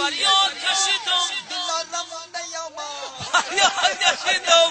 ندیدم کشیدم دلالم نیامد فریاد کشیدم